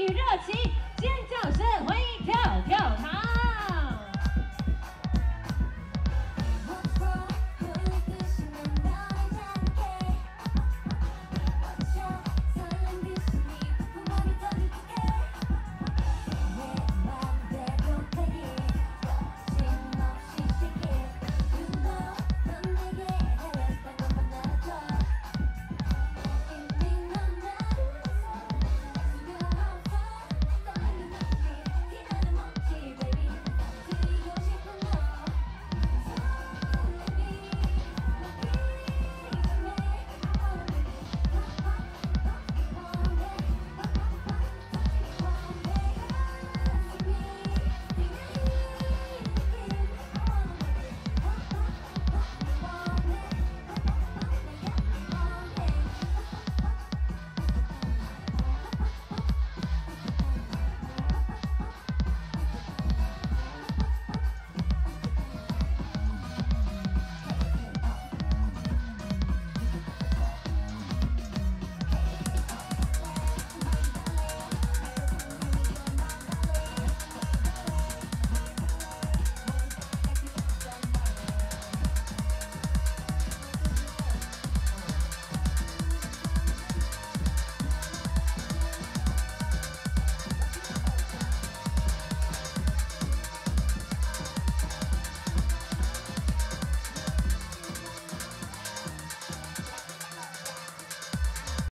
与热情尖叫声欢迎